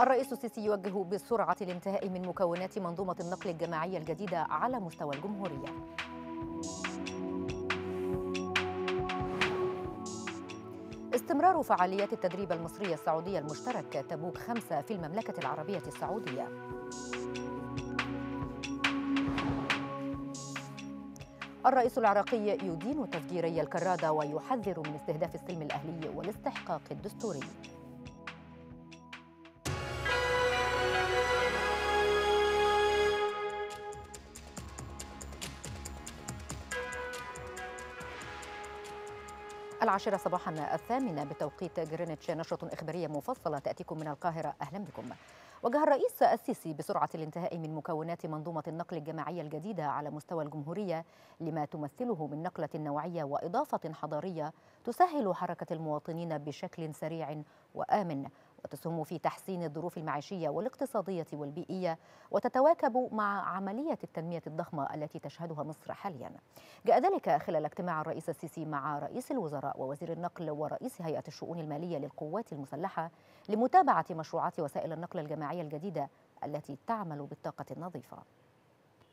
الرئيس السيسي يوجه بسرعة الانتهاء من مكونات منظومة النقل الجماعي الجديدة على مستوى الجمهورية. استمرار فعاليات التدريب المصري السعودي المشترك تبوك خمسة في المملكة العربية السعودية. الرئيس العراقي يدين تفجيري الكرادة ويحذر من استهداف السلم الأهلي والاستحقاق الدستوري. العاشرة صباحا الثامنة بتوقيت جرينتش نشرة إخبارية مفصلة تأتيكم من القاهرة. أهلا بكم. وجه الرئيس السيسي بسرعة الانتهاء من مكونات منظومة النقل الجماعية الجديدة على مستوى الجمهورية لما تمثله من نقلة نوعية وإضافة حضارية تسهل حركة المواطنين بشكل سريع وآمن. وتسهم في تحسين الظروف المعيشية والاقتصادية والبيئية وتتواكب مع عملية التنمية الضخمة التي تشهدها مصر حاليا. جاء ذلك خلال اجتماع الرئيس السيسي مع رئيس الوزراء ووزير النقل ورئيس هيئة الشؤون المالية للقوات المسلحة لمتابعة مشروعات وسائل النقل الجماعية الجديدة التي تعمل بالطاقة النظيفة.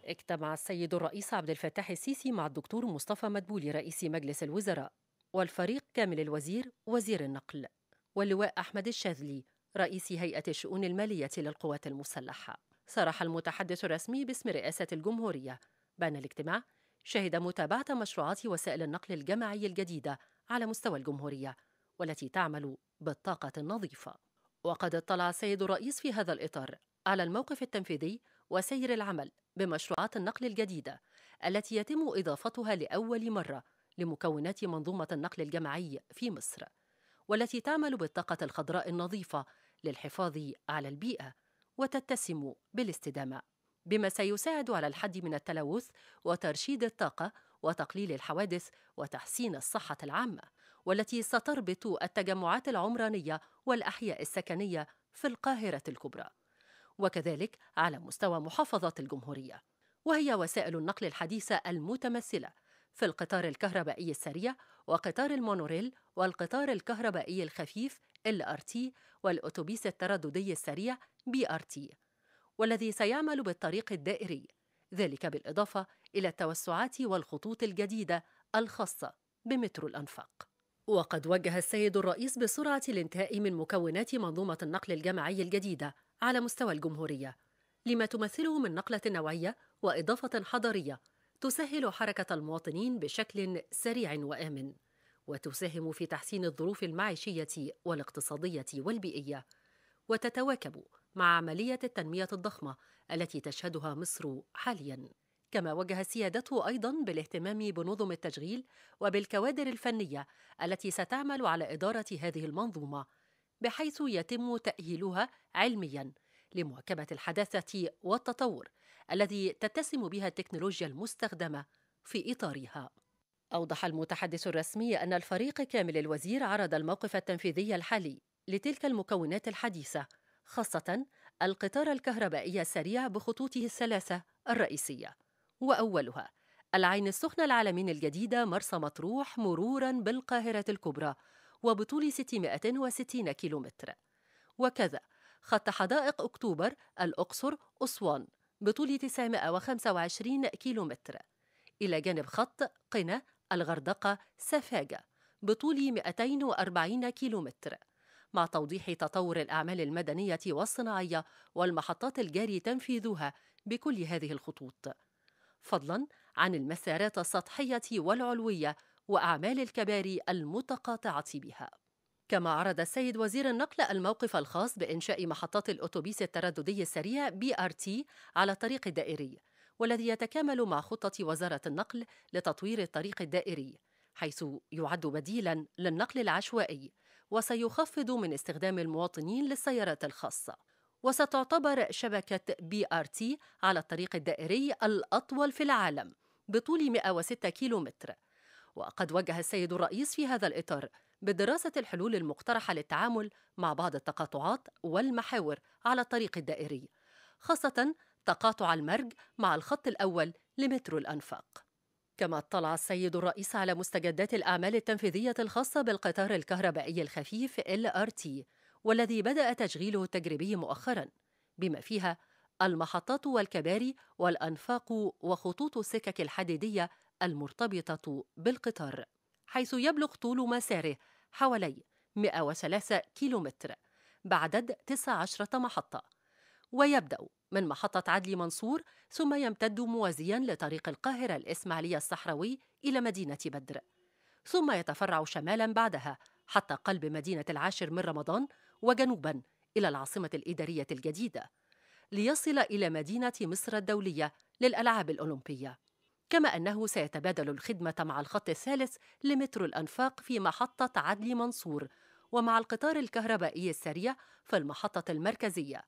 اجتمع السيد الرئيس عبد الفتاح السيسي مع الدكتور مصطفى مدبولي رئيس مجلس الوزراء والفريق كامل الوزير وزير النقل. واللواء أحمد الشاذلي رئيس هيئة الشؤون المالية للقوات المسلحة. صرح المتحدث الرسمي باسم رئاسة الجمهورية. بأن الاجتماع شهد متابعة مشروعات وسائل النقل الجماعي الجديدة على مستوى الجمهورية والتي تعمل بالطاقة النظيفة. وقد اطلع السيد الرئيس في هذا الإطار على الموقف التنفيذي وسير العمل بمشروعات النقل الجديدة التي يتم إضافتها لأول مرة لمكونات منظومة النقل الجماعي في مصر. والتي تعمل بالطاقة الخضراء النظيفة للحفاظ على البيئة وتتسم بالاستدامة بما سيساعد على الحد من التلوث وترشيد الطاقة وتقليل الحوادث وتحسين الصحة العامة والتي ستربط التجمعات العمرانية والأحياء السكنية في القاهرة الكبرى. وكذلك على مستوى محافظات الجمهورية وهي وسائل النقل الحديثة المتمثلة في القطار الكهربائي السريع وقطار المونوريل والقطار الكهربائي الخفيف LRT والأتوبيس الترددي السريع BRT والذي سيعمل بالطريق الدائري ذلك بالإضافة إلى التوسعات والخطوط الجديدة الخاصة بمترو الأنفاق. وقد وجه السيد الرئيس بسرعة الانتهاء من مكونات منظومة النقل الجماعي الجديدة على مستوى الجمهورية لما تمثله من نقلة نوعية وإضافة حضارية تسهل حركة المواطنين بشكل سريع وآمن وتساهم في تحسين الظروف المعيشية والاقتصادية والبيئية وتتواكب مع عملية التنمية الضخمة التي تشهدها مصر حالياً. كما وجه سيادته أيضا بالاهتمام بنظم التشغيل وبالكوادر الفنية التي ستعمل على إدارة هذه المنظومة بحيث يتم تأهيلها علميا لمواكبة الحداثة والتطور الذي تتسم بها التكنولوجيا المستخدمة في إطارها. أوضح المتحدث الرسمي أن الفريق كامل الوزير عرض الموقف التنفيذي الحالي لتلك المكونات الحديثة خاصة القطار الكهربائي السريع بخطوطه الثلاثة الرئيسية. وأولها العين السخنة العالمين الجديدة مرسى مطروح مرورا بالقاهرة الكبرى وبطول 660 كيلومتر. وكذا خط حدائق أكتوبر الأقصر أسوان. بطول 925 كيلومتر. إلى جانب خط قنا الغردقة سفاجة بطول 240 كيلومتر. مع توضيح تطور الأعمال المدنية والصناعية والمحطات الجاري تنفيذها بكل هذه الخطوط. فضلا عن المسارات السطحية والعلوية وأعمال الكباري المتقاطعة بها. كما عرض السيد وزير النقل الموقف الخاص بإنشاء محطات الأتوبيس الترددي السريع BRT على الطريق الدائري والذي يتكامل مع خطة وزارة النقل لتطوير الطريق الدائري حيث يعد بديلا للنقل العشوائي وسيخفض من استخدام المواطنين للسيارات الخاصة. وستعتبر شبكة BRT على الطريق الدائري الأطول في العالم بطول 106 كيلومتر. وقد وجه السيد الرئيس في هذا الإطار بدراسة الحلول المقترحة للتعامل مع بعض التقاطعات والمحاور على الطريق الدائري خاصة تقاطع المرج مع الخط الأول لمترو الأنفاق. كما اطلع السيد الرئيس على مستجدات الأعمال التنفيذية الخاصة بالقطار الكهربائي الخفيف LRT والذي بدأ تشغيله التجريبي مؤخرا بما فيها المحطات والكباري والأنفاق وخطوط السكك الحديدية المرتبطة بالقطار. حيث يبلغ طول مساره حوالي 103 كيلومتر بعدد 19 محطة. ويبدأ من محطة عدلي منصور ثم يمتد موازيا لطريق القاهرة الإسماعيلية الصحراوي إلى مدينة بدر. ثم يتفرع شمالا بعدها حتى قلب مدينة العاشر من رمضان وجنوبا إلى العاصمة الإدارية الجديدة ليصل إلى مدينة مصر الدولية للألعاب الأولمبية. كما أنه سيتبادل الخدمة مع الخط الثالث لمترو الأنفاق في محطة عدلي منصور ومع القطار الكهربائي السريع في المحطة المركزية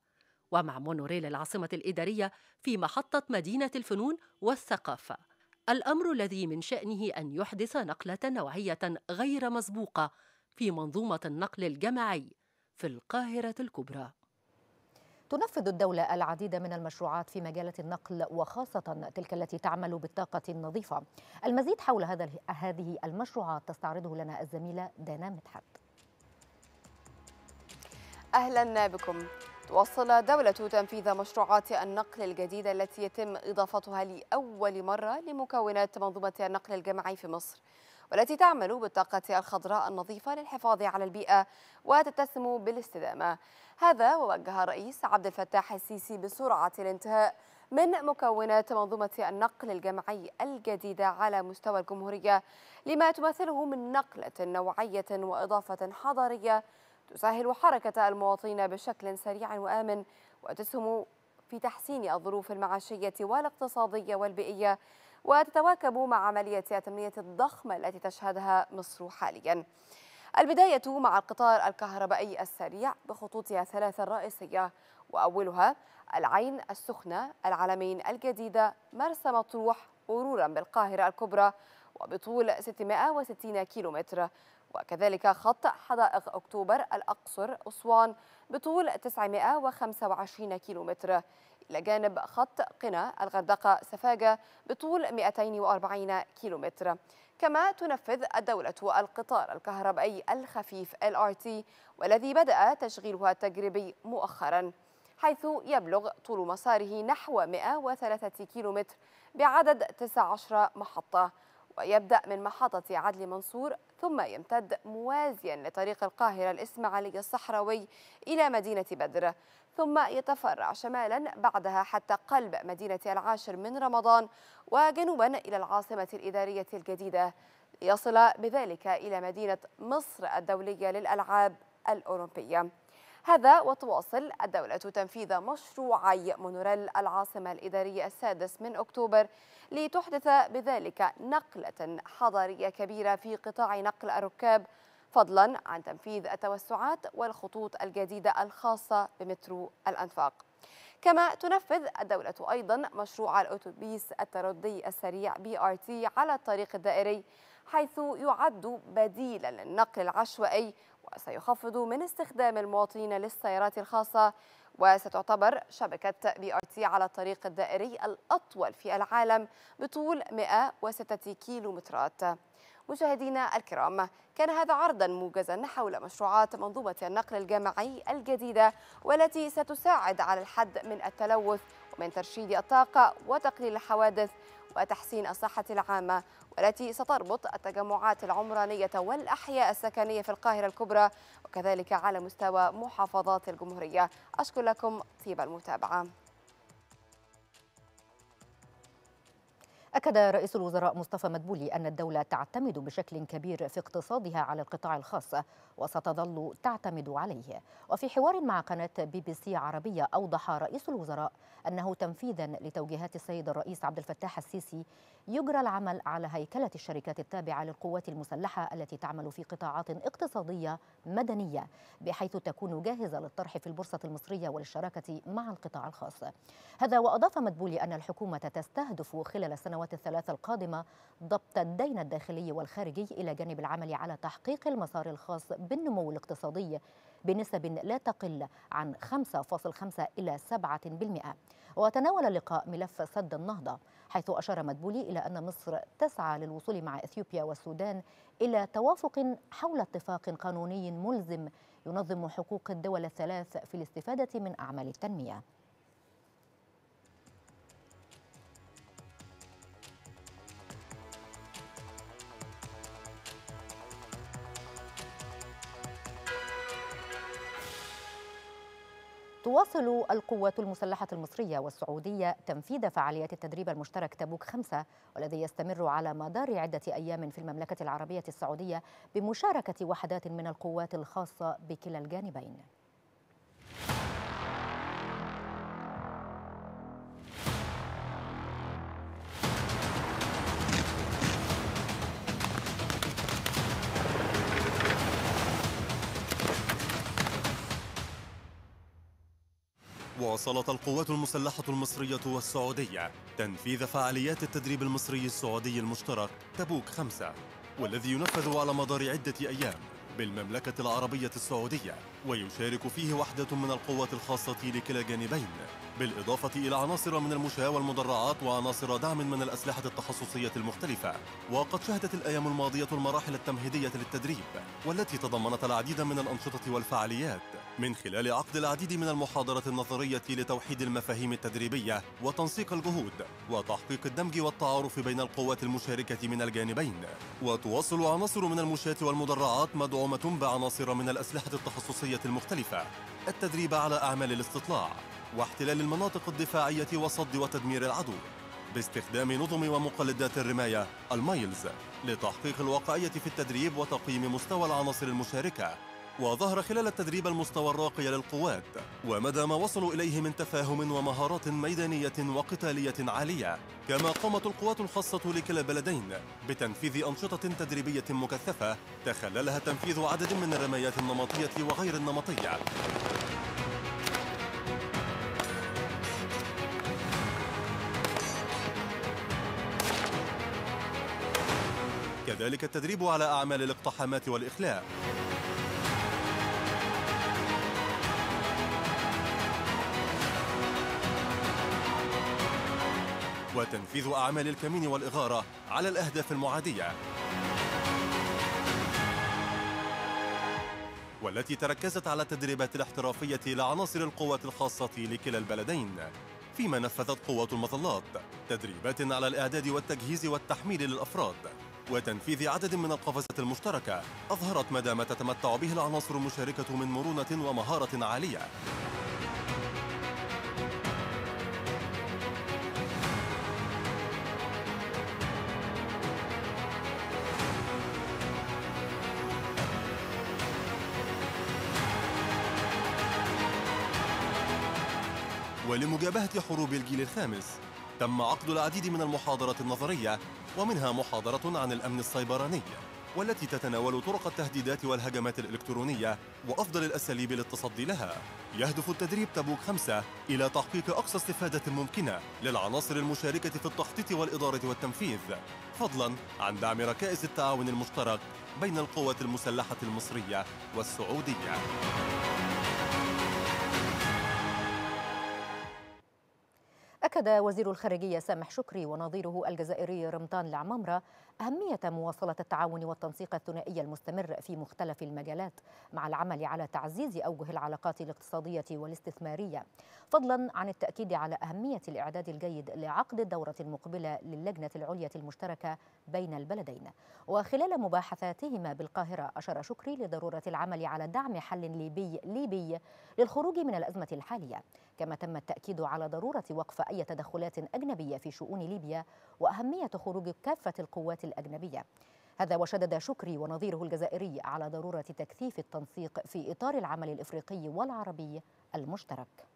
ومع مونوريل العاصمة الإدارية في محطة مدينة الفنون والثقافة. الأمر الذي من شأنه أن يحدث نقلة نوعية غير مسبوقة في منظومة النقل الجماعي في القاهرة الكبرى. تنفذ الدولة العديد من المشروعات في مجالات النقل وخاصة تلك التي تعمل بالطاقة النظيفة. المزيد حول هذا هذه المشروعات تستعرضه لنا الزميلة دانا مدحت. أهلا بكم. توصل دولة تنفيذ مشروعات النقل الجديدة التي يتم إضافتها لأول مرة لمكونات منظومة النقل الجماعي في مصر. والتي تعمل بالطاقة الخضراء النظيفة للحفاظ على البيئة وتتسم بالاستدامة. هذا ووجه الرئيس عبد الفتاح السيسي بسرعة الانتهاء من مكونات منظومة النقل الجماعي الجديدة على مستوى الجمهورية لما تمثله من نقلة نوعية وإضافة حضارية تسهل حركة المواطنين بشكل سريع وآمن وتسهم في تحسين الظروف المعاشية والاقتصادية والبيئية وتتواكب مع عملية التنمية الضخمة التي تشهدها مصر حالياً. البداية مع القطار الكهربائي السريع بخطوطها ثلاثة رئيسية وأولها العين السخنة العلمين الجديدة مرسى مطروح مرورا بالقاهرة الكبرى وبطول 660 كيلومتر وكذلك خط حدائق أكتوبر الأقصر أسوان بطول 925 كيلومتر إلى جانب خط قنا الغردقة سفاجة بطول 240 كيلومتر. كما تنفذ الدولة القطار الكهربائي الخفيف LRT والذي بدأ تشغيلها التجريبي مؤخرا حيث يبلغ طول مساره نحو 103 كيلومتر بعدد 19 محطة. ويبدأ من محطة عدلي منصور ثم يمتد موازيا لطريق القاهرة الإسماعيلية الصحراوي إلى مدينة بدر ثم يتفرع شمالا بعدها حتى قلب مدينة العاشر من رمضان وجنوبا إلى العاصمة الإدارية الجديدة. ليصل بذلك إلى مدينة مصر الدولية للألعاب الأولمبية. هذا وتواصل الدولة تنفيذ مشروعي مونوريل العاصمة الإدارية السادس من أكتوبر لتحدث بذلك نقلة حضارية كبيرة في قطاع نقل الركاب فضلا عن تنفيذ التوسعات والخطوط الجديدة الخاصة بمترو الأنفاق. كما تنفذ الدولة أيضا مشروع الأتوبيس الترددي السريع BRT على الطريق الدائري حيث يعد بديلا للنقل العشوائي وسيخفض من استخدام المواطنين للسيارات الخاصة وستعتبر شبكة BRT على الطريق الدائري الأطول في العالم بطول 106 كيلومترات. مشاهدينا الكرام كان هذا عرضا موجزا حول مشروعات منظومة النقل الجماعي الجديدة والتي ستساعد على الحد من التلوث ومن ترشيد الطاقة وتقليل الحوادث وتحسين الصحة العامة والتي ستربط التجمعات العمرانية والأحياء السكنية في القاهرة الكبرى وكذلك على مستوى محافظات الجمهورية. أشكر لكم طيب المتابعة. أكد رئيس الوزراء مصطفى مدبولي أن الدولة تعتمد بشكل كبير في اقتصادها على القطاع الخاص وستظل تعتمد عليه. وفي حوار مع قناة بي بي سي عربية أوضح رئيس الوزراء أنه تنفيذا لتوجيهات السيد الرئيس عبد الفتاح السيسي يجرى العمل على هيكلة الشركات التابعة للقوات المسلحة التي تعمل في قطاعات اقتصادية مدنية بحيث تكون جاهزة للطرح في البورصة المصرية وللشراكة مع القطاع الخاص. هذا وأضاف مدبولي أن الحكومة تستهدف خلال السنوات الثلاث القادمة ضبط الدين الداخلي والخارجي إلى جانب العمل على تحقيق المسار الخاص بالنمو الاقتصادي بنسب لا تقل عن 5.5 إلى 7% وتناول اللقاء ملف سد النهضة حيث أشار مدبولي إلى أن مصر تسعى للوصول مع إثيوبيا والسودان إلى توافق حول اتفاق قانوني ملزم ينظم حقوق الدول الثلاث في الاستفادة من أعمال التنمية. تواصل القوات المسلحة المصرية والسعودية تنفيذ فعاليات التدريب المشترك تبوك خمسة والذي يستمر على مدار عدة أيام في المملكة العربية السعودية بمشاركة وحدات من القوات الخاصة بكلا الجانبين. واصلت القوات المسلحة المصرية والسعودية تنفيذ فعاليات التدريب المصري السعودي المشترك تبوك خمسة والذي ينفذ على مدار عدة أيام بالمملكة العربية السعودية. ويشارك فيه وحدة من القوات الخاصة لكلا الجانبين بالإضافة إلى عناصر من المشاة والمدرعات وعناصر دعم من الأسلحة التخصصية المختلفة. وقد شهدت الأيام الماضية المراحل التمهيدية للتدريب والتي تضمنت العديد من الأنشطة والفعاليات من خلال عقد العديد من المحاضرات النظرية لتوحيد المفاهيم التدريبية وتنسيق الجهود وتحقيق الدمج والتعارف بين القوات المشاركة من الجانبين. وتواصل عناصر من المشاة والمدرعات مدعومة بعناصر من الأسلحة التخصصية المختلفة التدريب على أعمال الاستطلاع واحتلال المناطق الدفاعية وصد وتدمير العدو باستخدام نظم ومقلدات الرماية المايلز لتحقيق الواقعية في التدريب وتقييم مستوى العناصر المشاركة وظهر خلال التدريب المستوى الراقي للقوات ومدى ما وصلوا إليه من تفاهم ومهارات ميدانية وقتالية عالية كما قامت القوات الخاصة لكلا البلدين بتنفيذ أنشطة تدريبية مكثفة تخللها تنفيذ عدد من الرمايات النمطية وغير النمطية. كذلك التدريب على أعمال الاقتحامات والإخلاء. وتنفيذ أعمال الكمين والإغارة على الأهداف المعادية. والتي تركزت على التدريبات الاحترافية لعناصر القوات الخاصة لكلا البلدين فيما نفذت قوات المظلات تدريبات على الإعداد والتجهيز والتحميل للأفراد. وتنفيذ عدد من القفزات المشتركة أظهرت مدى ما تتمتع به العناصر المشاركة من مرونة ومهارة عالية. ولمجابهة حروب الجيل الخامس تم عقد العديد من المحاضرات النظرية ومنها محاضرة عن الأمن السيبراني والتي تتناول طرق التهديدات والهجمات الإلكترونية وأفضل الأساليب للتصدي لها. يهدف التدريب تبوك خمسة إلى تحقيق أقصى استفادة ممكنة للعناصر المشاركة في التخطيط والإدارة والتنفيذ فضلا عن دعم ركائز التعاون المشترك بين القوات المسلحة المصرية والسعودية. أكد وزير الخارجية سامح شكري ونظيره الجزائري رمضان العمامرة أهمية مواصلة التعاون والتنسيق الثنائي المستمر في مختلف المجالات مع العمل على تعزيز أوجه العلاقات الاقتصادية والاستثمارية. فضلا عن التأكيد على أهمية الإعداد الجيد لعقد الدورة المقبلة للجنة العليا المشتركة بين البلدين. وخلال مباحثاتهما بالقاهرة أشار شكري لضرورة العمل على دعم حل ليبي ليبي للخروج من الأزمة الحالية. كما تم التأكيد على ضرورة وقف أي تدخلات أجنبية في شؤون ليبيا وأهمية خروج كافة القوات الأجنبية. هذا وشدد شكري ونظيره الجزائري على ضرورة تكثيف التنسيق في إطار العمل الإفريقي والعربي المشترك.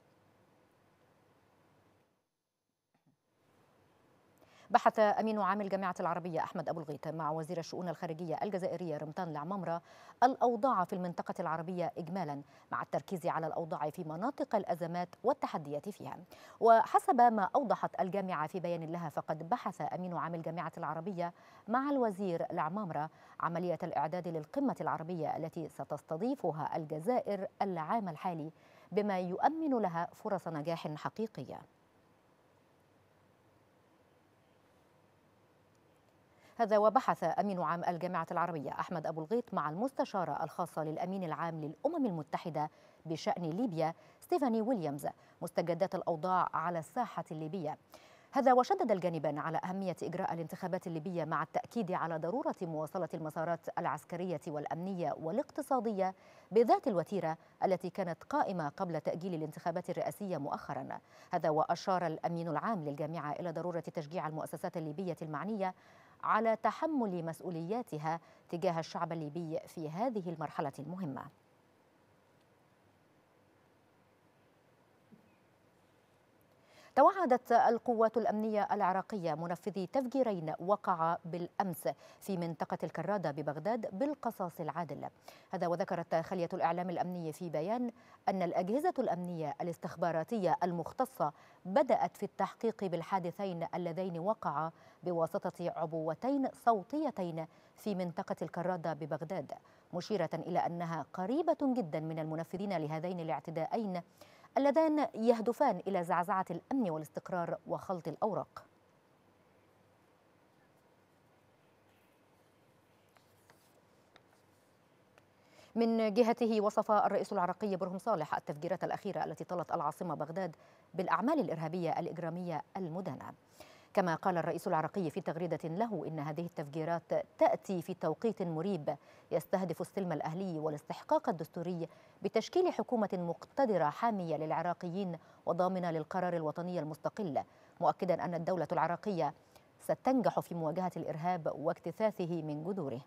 بحث أمين عام الجامعة العربية أحمد أبو الغيط مع وزير الشؤون الخارجية الجزائرية رمضان العمامرة الأوضاع في المنطقة العربية إجمالا مع التركيز على الأوضاع في مناطق الأزمات والتحديات فيها. وحسب ما أوضحت الجامعة في بيان لها فقد بحث أمين عام الجامعة العربية مع الوزير العمامرة عملية الإعداد للقمة العربية التي ستستضيفها الجزائر العام الحالي بما يؤمن لها فرص نجاح حقيقية. هذا وبحث أمين عام الجامعة العربية أحمد أبو الغيط مع المستشارة الخاصة للأمين العام للأمم المتحدة بشأن ليبيا ستيفاني ويليامز مستجدات الأوضاع على الساحة الليبية. هذا وشدد الجانبان على أهمية إجراء الانتخابات الليبية مع التأكيد على ضرورة مواصلة المسارات العسكرية والأمنية والاقتصادية بذات الوتيرة التي كانت قائمة قبل تأجيل الانتخابات الرئاسية مؤخرا. هذا وأشار الأمين العام للجامعة إلى ضرورة تشجيع المؤسسات الليبية المعنية على تحمل مسؤولياتها تجاه الشعب الليبي في هذه المرحلة المهمة. توعدت القوات الأمنية العراقية منفذي تفجيرين وقع بالأمس في منطقة الكرادة ببغداد بالقصاص العادل. هذا وذكرت خلية الإعلام الأمني في بيان أن الأجهزة الأمنية الاستخباراتية المختصة بدأت في التحقيق بالحادثين اللذين وقعا بواسطة عبوتين صوتيتين في منطقة الكرادة ببغداد مشيرة إلى أنها قريبة جدا من المنفذين لهذين الاعتداءين اللذان يهدفان إلى زعزعة الأمن والاستقرار وخلط الأوراق. من جهته وصف الرئيس العراقي برهم صالح التفجيرات الأخيرة التي طلت العاصمة بغداد بالأعمال الإرهابية الإجرامية المدانة. كما قال الرئيس العراقي في تغريدة له إن هذه التفجيرات تأتي في توقيت مريب يستهدف السلم الأهلي والاستحقاق الدستوري بتشكيل حكومة مقتدرة حامية للعراقيين وضامنة للقرار الوطني المستقل مؤكدا أن الدولة العراقية ستنجح في مواجهة الإرهاب واجتثاثه من جذوره.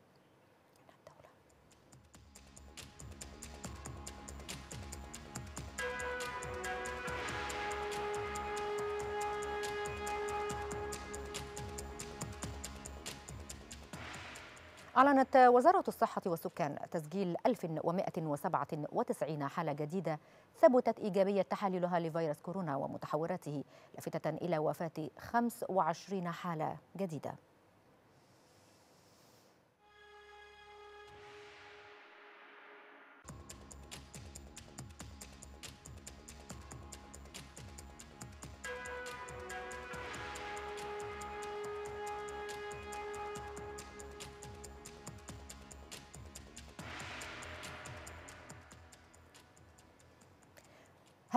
أعلنت وزارة الصحة والسكان تسجيل 1197 حالة جديدة ثبتت إيجابية تحاليلها لفيروس كورونا ومتحوراته لافتة إلى وفاة 25 حالة جديدة.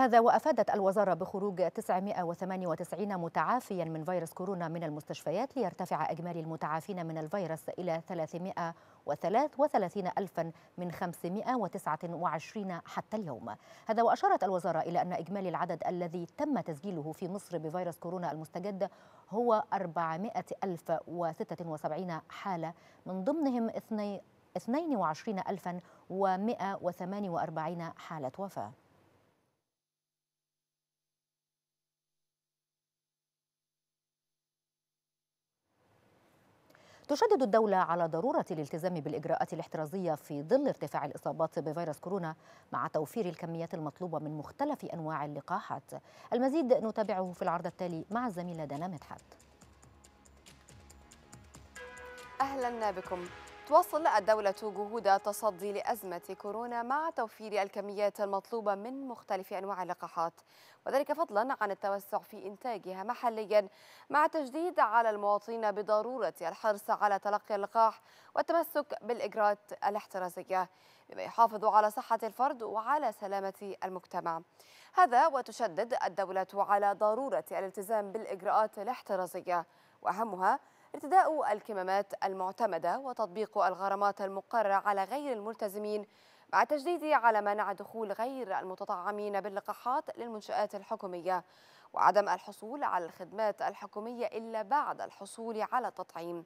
هذا وأفادت الوزارة بخروج 998 متعافيا من فيروس كورونا من المستشفيات ليرتفع أجمالي المتعافين من الفيروس إلى 333 الفا من 529 حتى اليوم. هذا وأشارت الوزارة إلى أن إجمالي العدد الذي تم تسجيله في مصر بفيروس كورونا المستجد هو 400076 حالة من ضمنهم 22148 حالة وفاة. تشدد الدولة على ضرورة الالتزام بالإجراءات الاحترازية في ظل ارتفاع الإصابات بفيروس كورونا مع توفير الكميات المطلوبة من مختلف أنواع اللقاحات. المزيد نتابعه في العرض التالي مع الزميلة دانا مدحت. أهلا بكم. تواصل الدولة جهود التصدي لأزمة كورونا مع توفير الكميات المطلوبة من مختلف أنواع اللقاحات. وذلك فضلا عن التوسع في إنتاجها محليا مع تجديد على المواطنين بضرورة الحرص على تلقي اللقاح والتمسك بالإجراءات الاحترازية بما يحافظ على صحة الفرد وعلى سلامة المجتمع. هذا وتشدد الدولة على ضرورة الالتزام بالإجراءات الاحترازية وأهمها ارتداء الكمامات المعتمدة وتطبيق الغرامات المقررة على غير الملتزمين مع التجديد على منع دخول غير المتطعمين باللقاحات للمنشآت الحكومية وعدم الحصول على الخدمات الحكومية إلا بعد الحصول على التطعيم.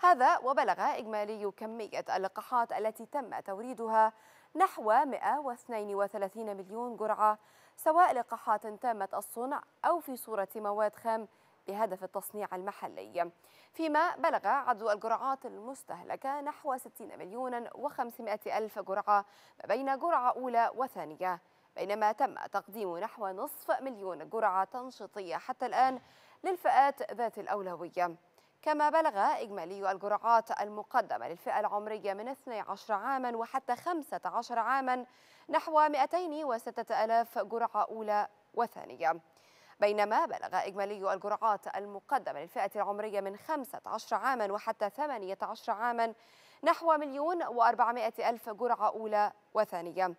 هذا وبلغ إجمالي كمية اللقاحات التي تم توريدها نحو 132 مليون جرعة سواء لقاحات تامة الصنع أو في صورة مواد خام بهدف التصنيع المحلي. فيما بلغ عدد الجرعات المستهلكة نحو 60 مليون و500 ألف جرعة ما بين جرعة أولى وثانية. بينما تم تقديم نحو نصف مليون جرعة تنشيطية حتى الآن للفئات ذات الأولوية. كما بلغ إجمالي الجرعات المقدمة للفئة العمرية من 12 عاما وحتى 15 عاما نحو 206 ألاف جرعة أولى وثانية. بينما بلغ إجمالي الجرعات المقدمة للفئة العمرية من 15 عاما وحتى 18 عاما نحو مليون وأربعمائة ألف جرعة أولى وثانية.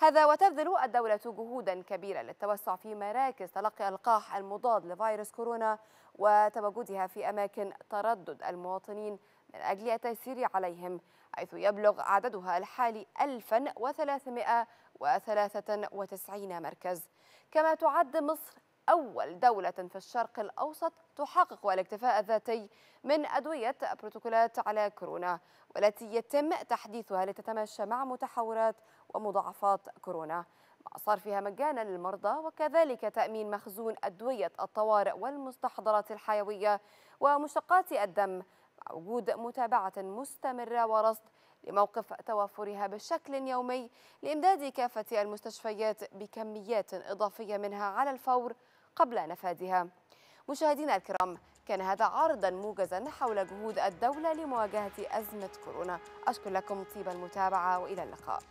هذا وتبذل الدولة جهودا كبيرة للتوسع في مراكز تلقي اللقاح المضاد لفيروس كورونا وتواجدها في أماكن تردد المواطنين من أجل التيسير عليهم حيث يبلغ عددها الحالي 1393 مركز. كما تعد مصر أول دولة في الشرق الأوسط تحقق الاكتفاء الذاتي من أدوية بروتوكولات على كورونا والتي يتم تحديثها لتتماشى مع متحورات ومضاعفات كورونا. مع صرفها مجانا للمرضى وكذلك تأمين مخزون أدوية الطوارئ والمستحضرات الحيوية ومشتقات الدم مع وجود متابعة مستمرة ورصد لموقف توفرها بشكل يومي لإمداد كافة المستشفيات بكميات إضافية منها على الفور قبل نفاذها. مشاهدينا الكرام كان هذا عرضا موجزا حول جهود الدولة لمواجهة أزمة كورونا. أشكر لكم طيب المتابعة وإلى اللقاء.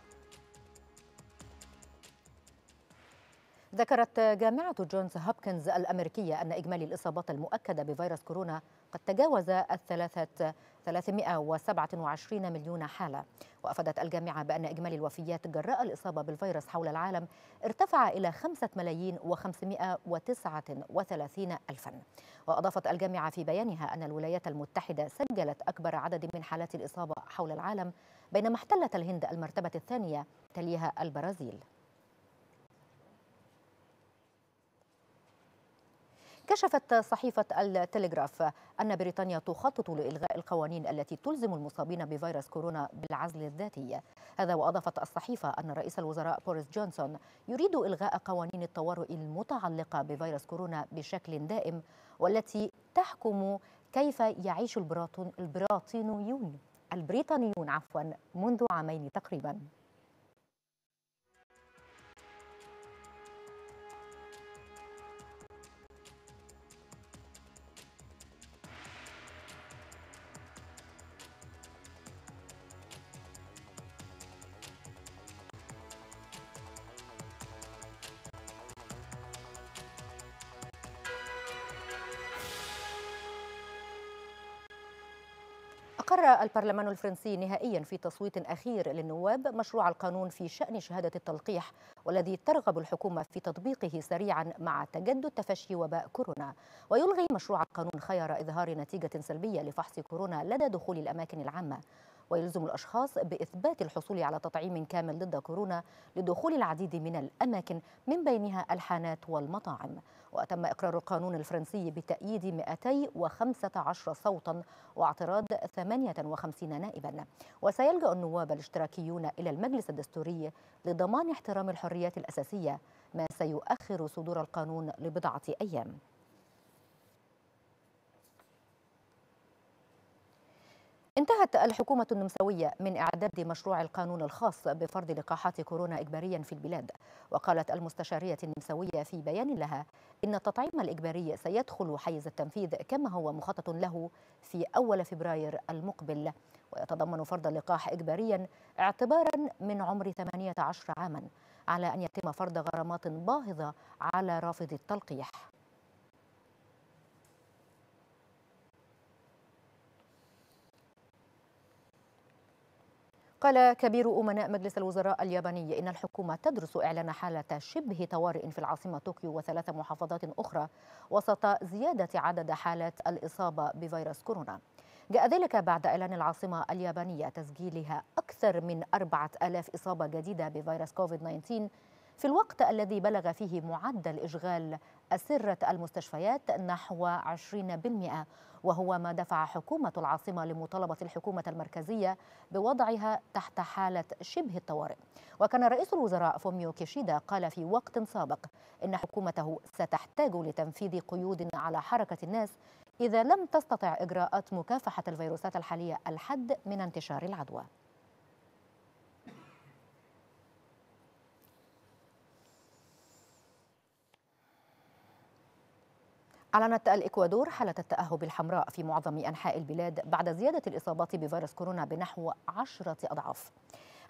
ذكرت جامعة جونز هوبكنز الأمريكية أن إجمالي الإصابات المؤكدة بفيروس كورونا قد تجاوز الثلاثة 327 مليون حالة. وأفادت الجامعة بأن إجمالي الوفيات جراء الإصابة بالفيروس حول العالم ارتفع إلى 5 ملايين و539 ألفا. وأضافت الجامعة في بيانها أن الولايات المتحدة سجلت أكبر عدد من حالات الإصابة حول العالم بينما احتلت الهند المرتبة الثانية تليها البرازيل. كشفت صحيفة التلغراف أن بريطانيا تخطط لإلغاء القوانين التي تلزم المصابين بفيروس كورونا بالعزل الذاتي. هذا وأضافت الصحيفة أن رئيس الوزراء بوريس جونسون يريد إلغاء قوانين الطوارئ المتعلقة بفيروس كورونا بشكل دائم والتي تحكم كيف يعيش البريطانيون البريطانيون عفوا منذ عامين تقريبا. أقر البرلمان الفرنسي نهائيا في تصويت أخير للنواب مشروع القانون في شأن شهادة التلقيح والذي ترغب الحكومة في تطبيقه سريعا مع تجدد تفشي وباء كورونا. ويلغي مشروع القانون خيار إظهار نتيجة سلبية لفحص كورونا لدى دخول الأماكن العامة. ويلزم الأشخاص بإثبات الحصول على تطعيم كامل ضد كورونا لدخول العديد من الأماكن من بينها الحانات والمطاعم. وتم إقرار القانون الفرنسي بتأييد 215 صوتا واعتراض 58 نائبا. وسيلجأ النواب الاشتراكيون إلى المجلس الدستوري لضمان احترام الحريات الأساسية ما سيؤخر صدور القانون لبضعة أيام. انتهت الحكومة النمساوية من إعداد مشروع القانون الخاص بفرض لقاحات كورونا إجباريا في البلاد. وقالت المستشارية النمساوية في بيان لها إن التطعيم الإجباري سيدخل حيز التنفيذ كما هو مخطط له في أول فبراير المقبل. ويتضمن فرض اللقاح إجباريا اعتبارا من عمر 18 عاما على أن يتم فرض غرامات باهظة على رافض التلقيح. قال كبير أمناء مجلس الوزراء الياباني إن الحكومة تدرس إعلان حالة شبه طوارئ في العاصمة طوكيو وثلاث محافظات أخرى وسط زيادة عدد حالات الإصابة بفيروس كورونا. جاء ذلك بعد إعلان العاصمة اليابانية تسجيلها أكثر من أربعة ألاف إصابة جديدة بفيروس كوفيد 19 في الوقت الذي بلغ فيه معدل إشغال أسرة المستشفيات نحو 20% وهو ما دفع حكومة العاصمة لمطالبة الحكومة المركزية بوضعها تحت حالة شبه الطوارئ. وكان رئيس الوزراء فوميو كيشيدا قال في وقت سابق إن حكومته ستحتاج لتنفيذ قيود على حركة الناس إذا لم تستطع إجراءات مكافحة الفيروسات الحالية الحد من انتشار العدوى. أعلنت الإكوادور حالة التأهب الحمراء في معظم أنحاء البلاد بعد زيادة الإصابات بفيروس كورونا بنحو عشرة أضعاف.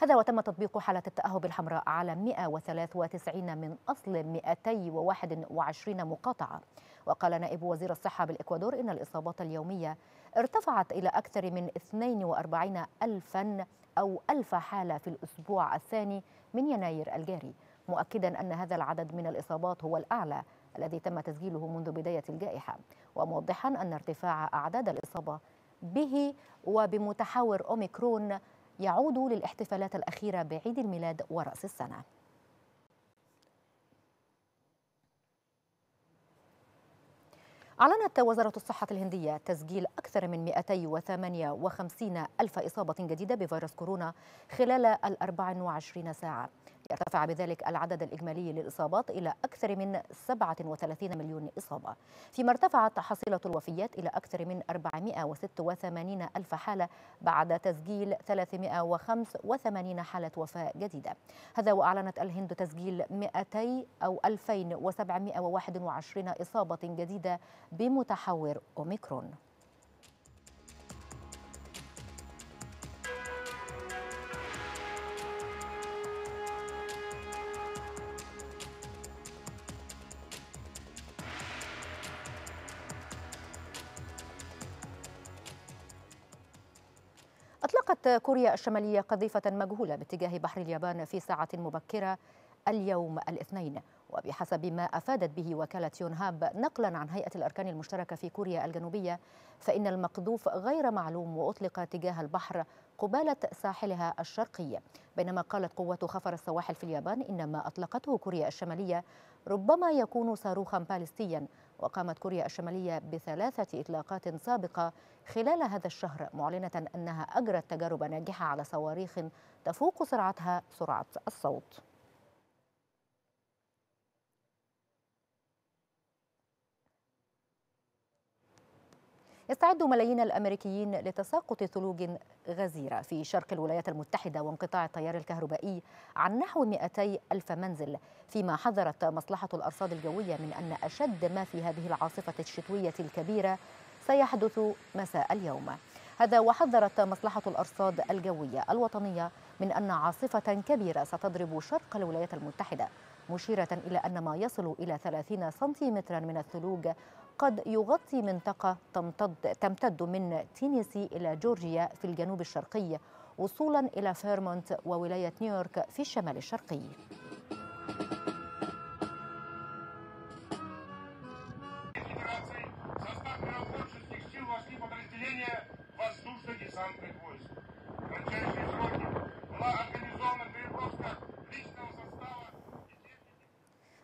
هذا وتم تطبيق حالة التأهب الحمراء على 193 من أصل 221 مقاطعة. وقال نائب وزير الصحة بالإكوادور إن الإصابات اليومية ارتفعت إلى أكثر من 42 ألفا أو ألف حالة في الأسبوع الثاني من يناير الجاري. مؤكدا أن هذا العدد من الإصابات هو الأعلى الذي تم تسجيله منذ بداية الجائحة وموضحا أن ارتفاع أعداد الإصابة به وبمتحور أوميكرون يعود للاحتفالات الأخيرة بعيد الميلاد ورأس السنة. أعلنت وزارة الصحة الهندية تسجيل أكثر من 258 ألف إصابة جديدة بفيروس كورونا خلال ال 24 ساعة. يرتفع بذلك العدد الإجمالي للإصابات إلى أكثر من 37 مليون إصابة. فيما ارتفعت حصيلة الوفيات إلى أكثر من 486 ألف حالة بعد تسجيل 385 حالة وفاة جديدة. هذا وأعلنت الهند تسجيل 200 أو 2721 إصابة جديدة بمتحور أوميكرون. كوريا الشمالية قذيفة مجهولة باتجاه بحر اليابان في ساعة مبكرة اليوم الاثنين. وبحسب ما أفادت به وكالة يونهاب نقلا عن هيئة الأركان المشتركة في كوريا الجنوبية فإن المقذوف غير معلوم وأطلق تجاه البحر قبالة ساحلها الشرقي بينما قالت قوة خفر السواحل في اليابان إن ما أطلقته كوريا الشمالية ربما يكون صاروخا باليستيا وقامت كوريا الشمالية بثلاثة إطلاقات سابقة خلال هذا الشهر معلنة أنها أجرت تجارب ناجحة على صواريخ تفوق سرعتها سرعة الصوت. يستعد ملايين الأمريكيين لتساقط ثلوج غزيرة في شرق الولايات المتحدة وانقطاع التيار الكهربائي عن نحو 200 ألف منزل فيما حذرت مصلحة الأرصاد الجوية من أن أشد ما في هذه العاصفة الشتوية الكبيرة سيحدث مساء اليوم. هذا وحذرت مصلحة الأرصاد الجوية الوطنية من أن عاصفة كبيرة ستضرب شرق الولايات المتحدة مشيرة إلى أن ما يصل إلى 30 سنتيمترا من الثلوج قد يغطي منطقة تمتد, تمتد من تينيسي إلى جورجيا في الجنوب الشرقي وصولا إلى فيرمونت وولاية نيويورك في الشمال الشرقي воздушно-десантных войск.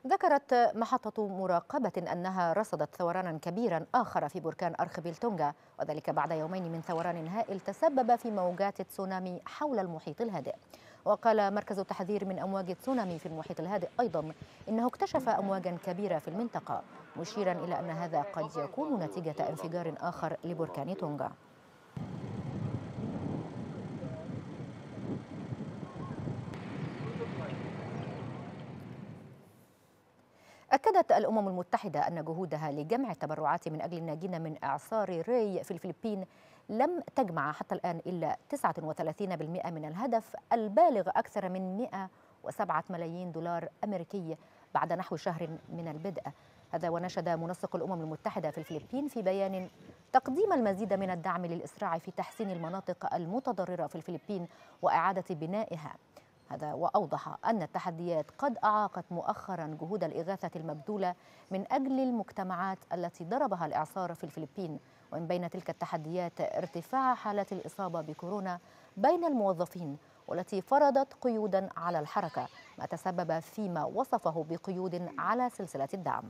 ذكرت محطة مراقبة أنها رصدت ثورانا كبيرا آخر في بركان أرخبيل تونغا وذلك بعد يومين من ثوران هائل تسبب في موجات تسونامي حول المحيط الهادئ. وقال مركز التحذير من أمواج تسونامي في المحيط الهادئ أيضا إنه اكتشف أمواجا كبيرة في المنطقة مشيرا إلى أن هذا قد يكون نتيجة انفجار آخر لبركان تونغا. أكدت الأمم المتحدة أن جهودها لجمع التبرعات من أجل الناجين من إعصار ري في الفلبين لم تجمع حتى الآن إلا 39% من الهدف البالغ أكثر من 107 ملايين دولار أمريكي بعد نحو شهر من البدء. هذا ونشد منسق الأمم المتحدة في الفلبين في بيان تقديم المزيد من الدعم للإسراع في تحسين المناطق المتضررة في الفلبين وإعادة بنائها. هذا وأوضح أن التحديات قد أعاقت مؤخرا جهود الإغاثة المبذولة من أجل المجتمعات التي ضربها الإعصار في الفلبين ومن بين تلك التحديات ارتفاع حالات الإصابة بكورونا بين الموظفين والتي فرضت قيودا على الحركة ما تسبب فيما وصفه بقيود على سلسلة الدعم.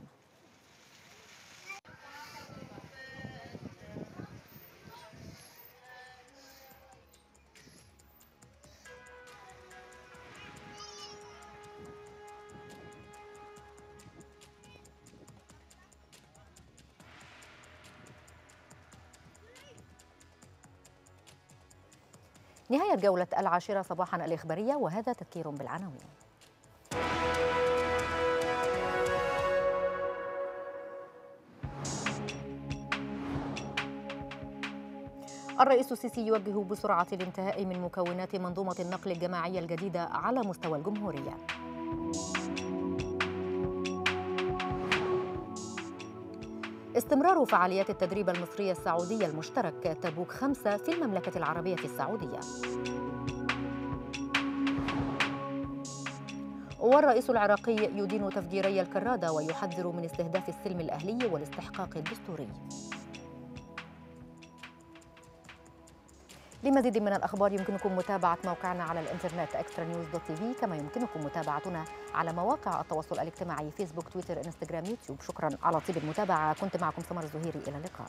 نهاية جولة العاشرة صباحا الإخبارية وهذا تذكير بالعناوين. الرئيس السيسي يوجه بسرعة الانتهاء من مكونات منظومة النقل الجماعية الجديدة على مستوى الجمهورية. استمرار فعاليات التدريب المصري السعودي المشترك تبوك خمسة في المملكة العربية السعودية. والرئيس العراقي يدين تفجيري الكرادة ويحذر من استهداف السلم الأهلي والاستحقاق الدستوري. لمزيد من الأخبار يمكنكم متابعة موقعنا على الإنترنت Extra News dot TV كما يمكنكم متابعتنا على مواقع التواصل الاجتماعي فيسبوك تويتر انستغرام يوتيوب شكرا على طيب المتابعة. كنت معكم سمر الزهيري. إلى اللقاء.